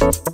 you